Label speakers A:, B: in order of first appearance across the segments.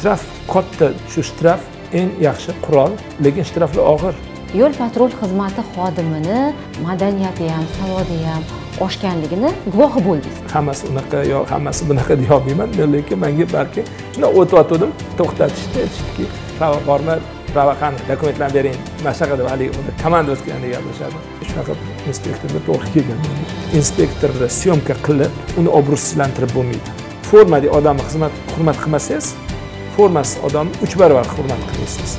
A: shtraf katta shu shtraf eng yaxshi qurol lekin shtraflar og'ir.
B: Yo'l patrul xizmati xodimini madaniyati ham savodi ham oshganligini guvohi bo'ldingiz.
A: Hammasi unaqa yo hammasi bunaqa deyolmayman lekin manga balki shunday o'tyotgandim to'xtatishdi aytishdiki prava bormi prava qani dokumentlarni bering. Mana shunaqa deb haligi komanda o'tgandek gaplashadi. Shunaqa inspektorga to'g'ri kelgan. Inspektorni syomka qilib uni obro'sizlantirib bo'lmaydi. Formadagi odamni xizmat hurmat qilmasangiz formasiz odamni uch barobar hurmat qilyapsiz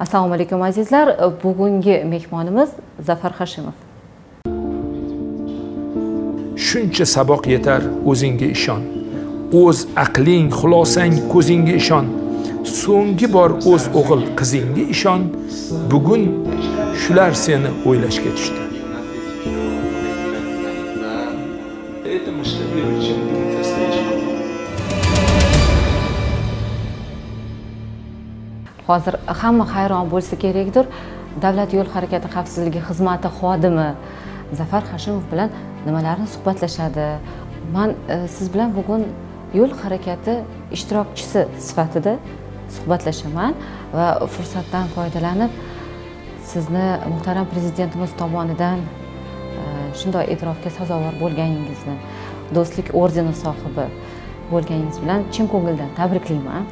B: assalomu alaykum azizlar. Bugungi mehmonimiz zafar hashimov.
A: Shuncha saboq yetar o'zingga ishon. O'z aqling xulosang ko'zingga ishon. So'nggi bor o'z o'g'il qizingga ishon. Bugun shular seni o'ylashga tushdi
B: hozir hamma hayron bo'lsa kerakdir. Davlat yo'l harakati xavfsizligi xizmati xodimi zafar hashimov bilan nimalarni suhbatlashadi? Man e, siz bilan bugun yo'l harakati ishtirokchisi sifatida suhbatlashaman va fursatdan foydalanib sizni muhtaram prezidentimiz tomonidan e, shunday e'tirofga sazovor bo'lganingizni do'stlik ordeni sohibi bo'lganingiz bilan chin ko'ngildan tabriklayman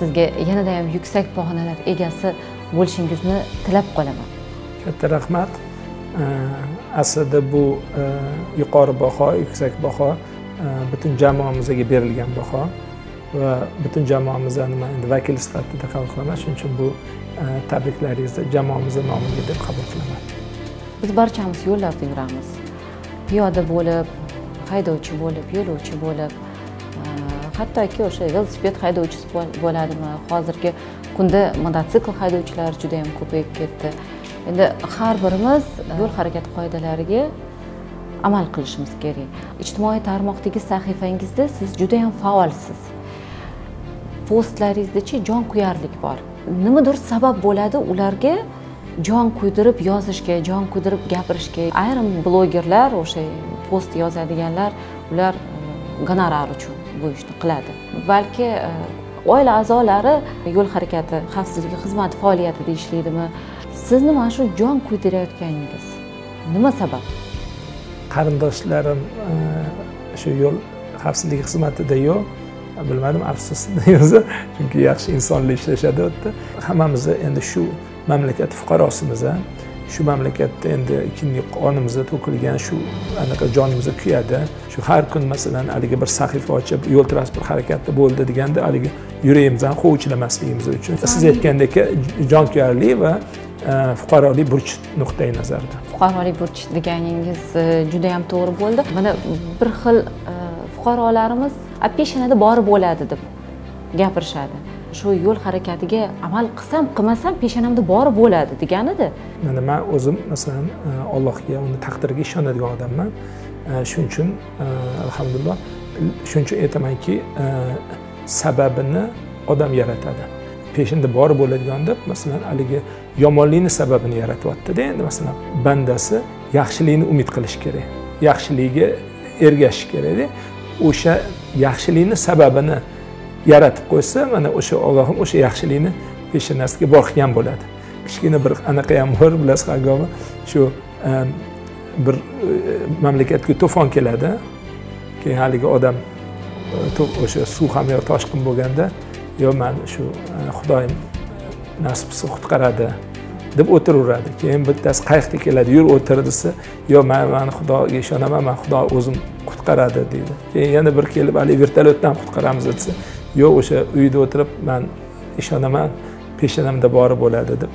B: sizga yanada ham yuksak pog'onalar egasi bo'lishingizni tilab qolaman.
A: Katta rahmat. Aslida bu e, yuqori baho yuksak baho e, butun jamoamizga berilgan baho va butun jamoamizni man endi vakil sifatida qabul qilaman. Shuning uchun bu e, tabriklaringizni jamoamizni nomiga deb qabul qilaman.
B: Biz barchamiz yo'llarda yuramiz. Piyoda bo'lib haydovchi bo'lib yo'lovchi bo'lib hattoki o'sha velosiped haydovchisi bo'ladimi? Hozirgi kunda mototsikl haydovchilari juda yam ko'payib ketdi. Endi har birimiz e, yo'l harakati qoidalariga amal qilishimiz kerak. Ijtimoiy tarmoqdagi sahifangizda siz juda yam faolsiz. Postlaringizdachi jon kuyarlik bor. Nimadir sabab bo'ladi ularga jon kuydirib yozishga jon kuydirib gapirishga. Ayrim blogerlar o'sha post yozadiganlar ular e, gonorar uchun. Bu ishni qiladi. Balki e, oila a'zolari yo'l harakati xavfsizligi xizmati faoliyatida ishlaydimi? Sizni mana shu jon kuydirayotganingiz? Nima sabab?
A: Qarindoshlarim e, shu yo'l xavfsizligi xizmatida yo'q. Bilmadim afsus. O'zi chunki yaxshi insonlar ishlashadi u yerda hammamiz endi shu mamlakat fuqarosimiz shu mamlakatda endi kunlik qonimizda to'kilgan shu anaqa jonimizga kuyadi. Shu har kun masalan haligi bir sahifa ochib yo'l transport harakati bo'ldi deganda haligi yuragimizdan hovuchlamasligimiz uchun siz aytgandek jonkuyarlik va e, fuqarolik burch nuqtai nazaridan
B: fuqarolik burch deganingiz e, juda yam to'g'ri bo'ldi. Mana bir xil e, fuqarolarimiz peshanada borib bo'ladi deb gapirishadi shu yo'l harakatiga amal qilsam qilmasam peshonamda bor bo'ladi deganida.
A: Mana man o'zim masalan e, allohga uni taqdiriga ishonadigan odamman. E, shuning uchun e, alhamdulillah shuning uchun aytamanki sababini odam yaratadi. Peshinda bor bo'ladigan deb masalan haligi yomonlikni sababini yaratyaptida endi masalan bandasi yaxshilikni umid qilish kerak yaxshiligiga ergashish kerakda. O'sha yaxshilikni sababini yaratib qo'ysa mana o'sha ollohim o'sha yaxshilikni peshanasiga borqitgan bo'ladi. Kichkina bir anaqa ham bor bilasiz hagomi shu bir e, mamlakatga to'fon keladi keyin haligi odam e, o'sha suv ham yo toshqin bo'lganda yo man shu e, xudoyim nasib qilsa qutqaradi deb o'tiraveradi. Keyin bittasi qayiqda keladi yur o'tir desa yo man man xudoga ishonaman man xudo o'zim qutqaradi deydi. Keyin yana bir kelib haligi vertolyotdan qutqaramiz desa yo'q o'sha uyda o'tirib man ishonaman peshonamda bori bo'ladi deb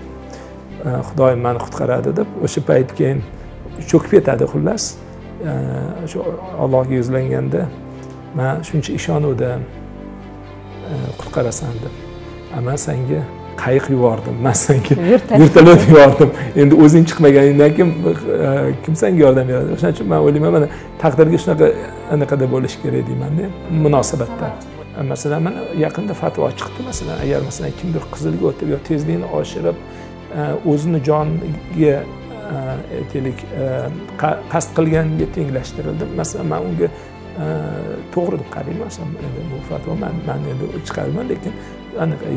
A: e, xudoyim mani qutqaradi deb o'sha payt keyin cho'kib ketadi xullas. Shu allohga yuzlanganda man shuncha ishonuvdim e, qutqarasan deb. Man sanga qayiq yubordim man senga vertolyot yubordim. Endi o'zing chiqmaganingdan keyin e, kim senga yordam beradi? O'shaning uchun man o'ylayman mana taqdirga shunaqa anaqada bo'lishi kerak deymanda munosabatda masalan mana yaqinda fatvo chiqdi masalan agar masalan kimdir qizilga o'tib yo tezlikni oshirib e, o'zini joniga e, aytaylik e, qasd qilganga tenglashtirildi. Masalan man unga to'g'ri deb qarayman masalan bu fatvo man man endi chiqaraman lekin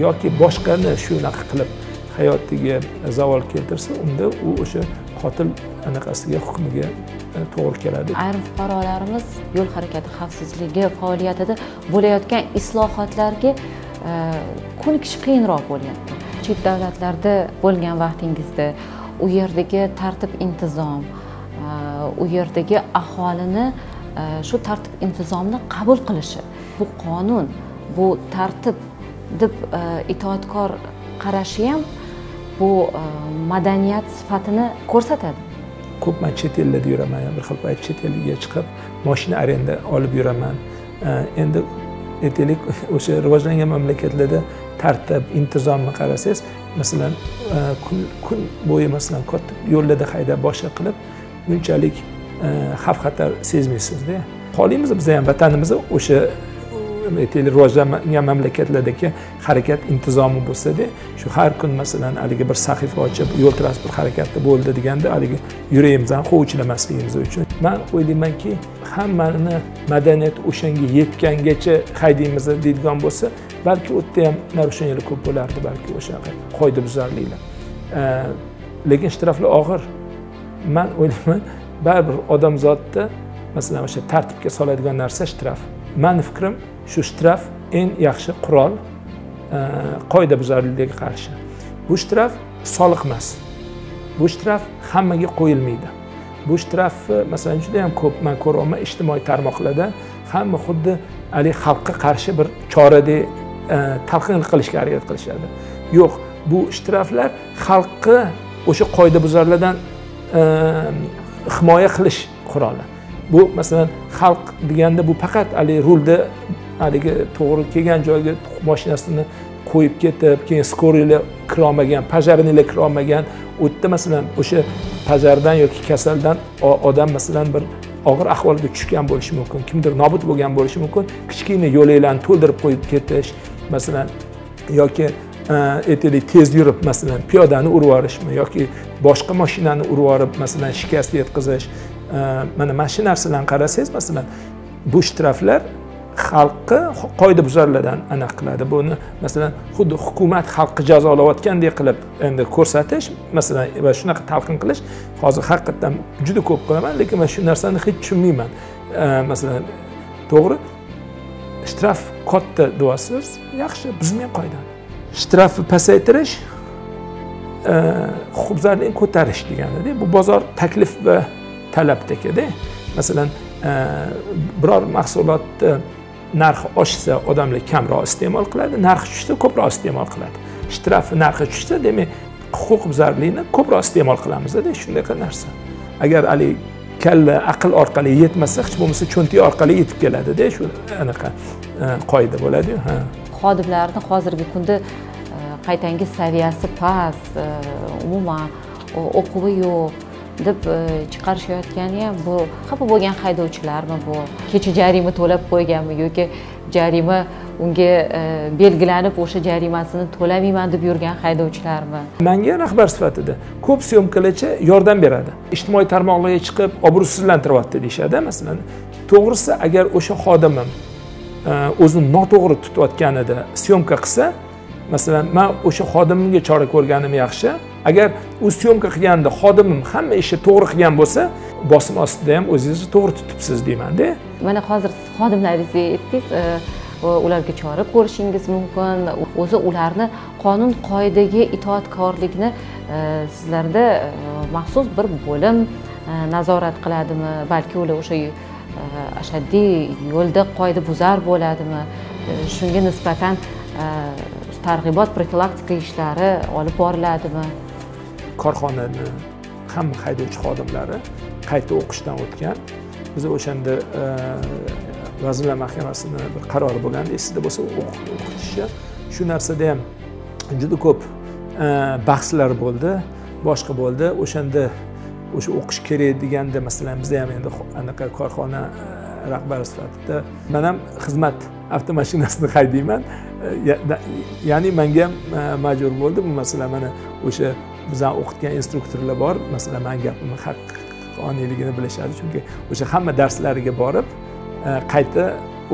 A: yoki boshqani shunaqa qilib hayotiga zavol keltirsa unda u o'sha qotil anaqasiga hukmiga e, to'g'ri keladi.
B: Ayrim fuqarolarimiz yo'l harakati xavfsizligi faoliyatida bo'layotgan islohotlarga e, ko'nikish qiyinroq bo'lyapti. Chet davlatlarda bo'lgan vaqtingizda u yerdagi tartib intizom e, u yerdagi aholini shu tartib intizomni qabul qilishi bu qonun bu tartib deb itoatkor qarashi ham bu e, madaniyat sifatini ko'rsatadi.
A: Ko'p man chet ellarda yuraman bir xil payt chet elga chiqib moshina arenda olib yuraman. E, endi aytaylik o'sha rivojlangan mamlakatlarda tartib intizomni qarasangiz masalan e, kun kun bo'yi masalan katta yo'llarda haydab boshqa qilib bunchalik xavf xatar sezmaysizda. Qolaymiz biz ham vatanimizni o'sha aytaylik rivojlangan mamlakatlardagi harakat intizomi bo'lsada shu har kun masalan haligi bir sahifa ochib yo'l transport harakati bo'ldi deganda haligi yuragimizdan hovuchlamasligimiz uchun man o'ylaymanki hammani madaniyat o'shanga yetgangacha haydaymiz deydigan bo'lsa balki u yerda ham нарушениялар ko'p bo'lardi balki o'shanaqa qoidabuzarliklar. Lekin shtraflar og'ir. Man o'ylayman baribir odamzodni masalan o'sha tartibga soladigan narsa shtraf mani fikrim shu shtraf eng yaxshi qurol e, qoidabuzarliklarga qarshi. Bu shtraf soliq emas. Bu shtraf hammaga qo'yilmaydi. Bu shtrafni masalan juda yam ko'p man ko'ryapman ijtimoiy tarmoqlarda hamma xuddi haligi xalqqa qarshi bir choradek talqin qilishga harakat qilishadi. Yo'q bu shtraflar xalqni o'sha qoidabuzarlardan e, himoya qilish quroli. Bu masalan xalq deganda bu faqat haligi rulda haligi to'g'ri kelgan joyga mashinasini qo'yib ketib keyin skoriylar kirolmagan пожарныйlar kirolmagan. U yerda masalan o'sha pajardan yoki kasaldan odam masalan bir og'ir ahvolga tushgan bo'lishi mumkin kimdir nobud bo'lgan bo'lishi mumkin. Kichkina yo'laklarni to'ldirib qo'yib ketish masalan yoki e, aytaylik tez yurib masalan piyodani urib yuborishmi yoki boshqa mashinani urib yuborib masalan shikast yetkazish mana mana shu narsalarni qarasangiz masalan bu shtraflar xalqni qoidabuzarlardan aniq qiladi. Buni masalan xuddi hukumat xalqni jazolayotgandek qilib endi ko'rsatish masalan va shunaqa talqin qilish hozir haqiqatdan juda ko'p qilaman lekin man shu narsani hech tushunmayman. Masalan to'g'ri shtraf katta deyapsiz yaxshi buzmang qoidani shtrafni pasaytirish huquqbuzarlikni ko'tarish deganida bu bozor taklif va talabdagida masalan e, biror mahsulotni e, narxi oshsa odamlar kamroq iste'mol qiladi narxi tushsa ko'proq iste'mol qiladi. Shtraf narxi tushsa demak huquqbuzarlikni ko'proq iste'mol qilamizda shunaqa narsa. Agar haligi kalla aql orqali yetmasa hech bo'lmasa cho'ntak orqali yetib keladida shu anaqa e, qoida bo'ladiyu ha.
B: Xodimlarni hozirgi kunda qaytangiz saviyasi past umuman o'quvi yo'q deb e, chiqarishayotgani ham bu xafa bo'lgan haydovchilarmi bu? Kecha jarima to'lab qo'yganmi yoki jarima unga e, belgilanib o'sha jarimasini to'lamayman deb yurgan haydovchilarmi?
A: Manga rahbar sifatida ko'p syomkalarcha yordam beradi. Ijtimoiy tarmoqlarga chiqib obro'sizlantiryapti deyishadi masalan to'g'risi agar o'sha xodimim e, o'zini noto'g'ri tutayotganida syomka qilsa masalan man o'sha xodimimga chora ko'rganim yaxshi agar u syomka qilganda xodimim hamma ishni to'g'ri qilgan bo'lsa bosim ostida ham o'zingizni to'g'ri tutibsiz deymanda.
B: Mana hozir siz xodimlaringizni aytdingiz e, ularga chora ko'rishingiz mumkin o'zi ularni qonun qoidaga itoatkorlikni e, sizlarda e, maxsus bir bo'lim nazorat qiladimi? Balki ular o'sha ashaddiy yo'lda qoidabuzar bo'ladimi? Shunga nisbatan targ'ibot profilaktika ishlari olib boriladimi?
A: Korxonani hamma haydovchi xodimlari qayta o'qishdan o'tgan. Biz o'shanda e, vazirlar mahkamasini bir qarori bo'lgandi esingizda bo'lsa o'qitishi shu narsada ham juda ko'p e, bahslar bo'ldi. Boshqa bo'ldi o'shanda o'sha o'qish kerak deganda masalan bizda ham endi anaqa korxona e, rahbari sifatida man ham xizmat avtomashinasini haydayman. Ya'ni manga ham majbur bo'ldi. Bu masala mana o'sha bizani o'qitgan instruktorlar bor. Masalan mani gapimni haqqoniyligini bilishadi chunki o'sha hamma darslariga borib e, qayta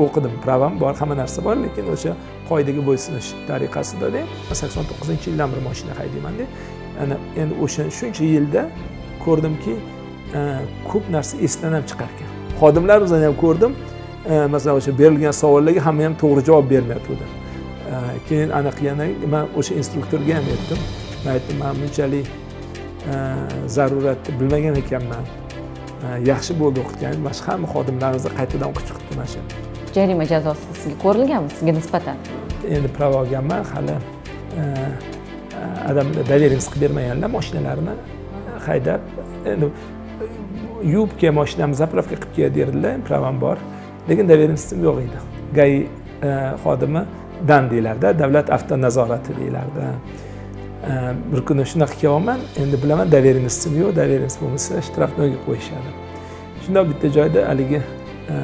A: o'qidim. Pravam bor hamma narsa bor lekin o'sha qoidaga bo'ysunish tariqasidada sakson to'qqizinchi yildan beri moshina haydaymanda ana endi o'sha shuncha yilda ko'rdimki e, ko'p narsa esdan ham chiqar ekan. Xodimlarimizni ham ko'rdim. E, masalan o'sha berilgan savollarga hamma ham to'g'ri javob bermayotgandi keyin aniqlagandan keyin man o'sha instruktorga ham aytdim. Man aytdim? Man bunchalik zaruratni bilmagan ekanman. Yaxshi bo'ldi o'qitganingiz mana shu hamma xodimlarimizni qaytadan o'qib chiqibdi mana shu.
B: Jarima jazosi sizga ko'rilganmi? Sizga nisbatan?
A: Endi pravo olganman. Hali odam доверенность qilib bermaganlar mashinalarini haydab endi yuvib kel mashinamni zapravka qilib kel derdilar. Pravam bor. Lekin доверенностьim yo'q edi. Gai xodimi dan deyilarda davlat avtonazorati deyilardi bir kuni shunaqa kelyapman endi bilaman доверенностьim yo'q доверенность bo'lmasa shtrafnoyga qo'yishadi. Shundoq bitta joyda haligi e,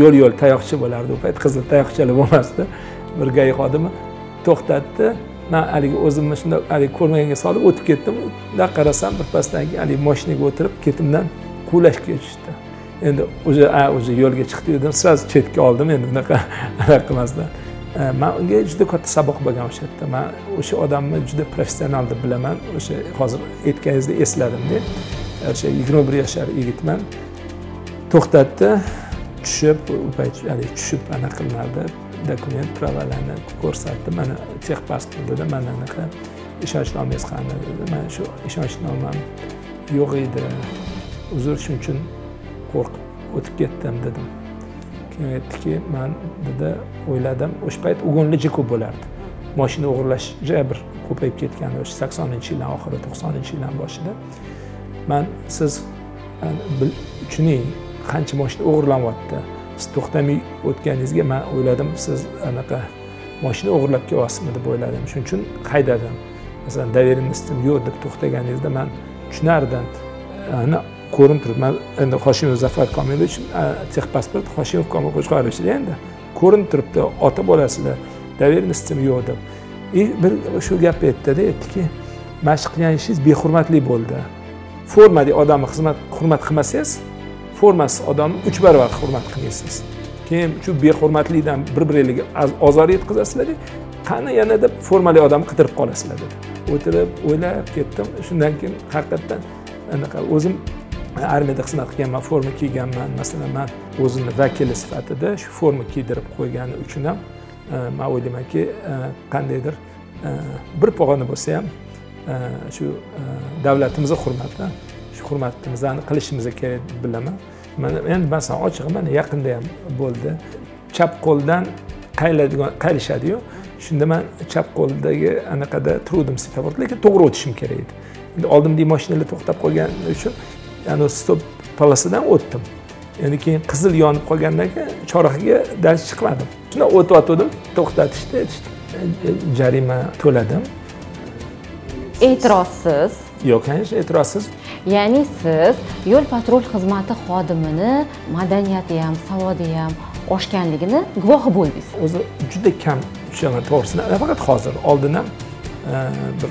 A: yo'l yo'l tayoqcha bo'lardi u payt qizil tayoqchalar bo'lmasdi. Bir gai xodimi to'xtatdi. Man haligi o'zimni shundoq haligi ko'rmaganga solib o'tib ketdim. Bundoq qarasam birpasdan keyin haligi moshinaga o'tirib ketimdan quvlashga tushdi. Endi уже a уже yo'lga chiqdi dedim сразу chetga oldim endi unaqa anaqa qilmasdan. Man unga juda katta saboq bo'lgan o'sha yerda. Man o'sha odamni juda professional deb bilaman. O'sha hozir aytganingizni esladimda o'sha yigirma bir yashar yigitman. To'xtatdi. Tushib u payt haligi tushib anaqa qilinardi. Dokument pravalarni ko'rsatdi. Mana texpasportida mana anaqa ishonchnomangiz qani dedi. Mana shu ishonchnomam yo'q edi. Uzr shuning uchun qo'rqib o'tib ketdim dedim. Keyin aytdiki man dedi o'yladim. O'sha payt ugonli ko'p bo'lardi. Moshina o'g'irlash juda bir ko'payib ketgandi. O'sha saksoninchi yillar oxiri to'qsoninchi yillar boshida. Man siz tushuning qancha moshina o'g'irlanyapti siz to'xtamay o'tganingizga man o'yladim siz anaqa moshina o'g'irlab kelyapsizmi deb o'yladim. Shuning uchun haydadim masalan доверенностьim yo'q deb to'xtaganingizda man tushunardim. Ko'rinib turibdi. Man endi hoshimov zafar komilovich e, texpasport hoshimov komil qo'chqorovich endi ko'rinib turibdi. Ota bolasizlar доверенностьim yo'q deb. И bir shu gapni aytdida aytdiki mana shu qilgan ishingiz behurmatlik bo'ldi. Formadagi odamni xizmat hurmat qilmasangiz formasiz odamni uch barobar hurmat qilmaysiz keyin shu behurmatlikdan bir biringlarga ozor yetkazasizlarda qani yana deb formali odamni qidirib qolasizlar dedi o'tirib o'ylab ketdim. Shundan keyin haqiqatdan anaqa o'zim armiyada xizmat qilganman forma kiyganman. Masalan man o'zimni vakili sifatida shu forma kiydirib qo'ygani uchun ham e, man o'ylaymanki e, qandaydir e, bir pog'ona bo'lsa ham shu davlatimizni hurmati shu hurmatimizni qilishimiz kerak deb bilaman. Mana endi masalan ochig'i mana yaqinda ham bo'ldi. Chap qo'ldan qayladigan qayilishadiyu shunda man chap qo'ldagi anaqada turuvdim svetoforda lekin to'g'ri o'tishim kerak edi. Endi oldimdagi mashinalar to'xtab qolgani uchun yani stop polosidan o'tdim. Endi keyin qizil yonib qolgandan keyin chorrahaga дальше chiqmadim. Shunda o'tayotgandim to'xtatishdi aytishdi. Jarima to'ladim.
B: E'tirozsiz.
A: Yo'q конечно e'tirozsiz.
B: Ya'ni siz yo'l patrul xizmati xodimini madaniyati ham savodi ham oshganligini guvohi bo'ldingiz
A: o'zi juda kam tushaman to'g'risini nafaqat hozir oldin ham e, bir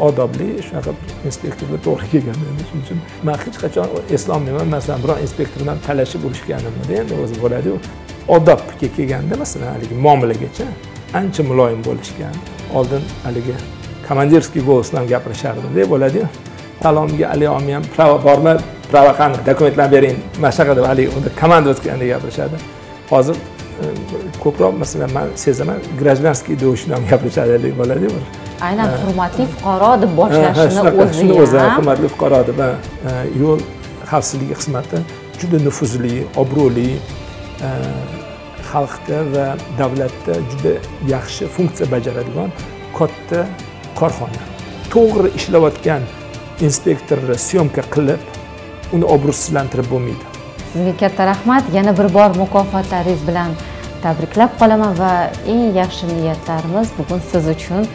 A: odobli shunaqa inspektorlar to'g'ri kelgan endi shuning uchun man hech qachon eslom deyman masalan biron inspektor bilan talashib urishganimda endi o'zi bo'ladiyu odobga kelganda masalan haligi muomalagacha ancha muloyim bo'lishgan oldin haligi komandirskiy голос bilan gapirishardida bo'ladiyu salomga alyomi ham prava bormi? Prava qani? Dokumentlarni bering. Mana shunaqa deb haligi unda komanda gapirishadi. Hozir e, ko'proq masalan man sezaman гражданский deb ham gapirishadi bo'ladiyu. bir
B: aynan hurmatli fuqaro deb boshlashini o'zi
A: shuni o'zi hurmatli fuqaro deb yo'l xavfsizligi xizmati juda nufuzli obro'li xalqda va davlatda juda yaxshi funksiya bajaradigan katta korxona. To'g'ri ishlayotgan inspektorni syomka qilib uni obro'sizlantirib bo'lmaydi.
B: Sizga katta rahmat. Yana bir bor mukofotlaringiz bilan tabriklab qolaman va eng yaxshi niyatlarimiz bugun siz uchun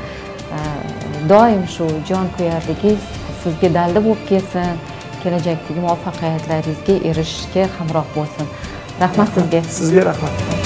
B: Э, doim shu jon kuyarligingiz sizga dalda bo'lib kelsin. Kelajakdagi muvaffaqiyatlaringizga erishishga hamroh bo'lsin. Rahmat sizga.
A: Sizga rahmat.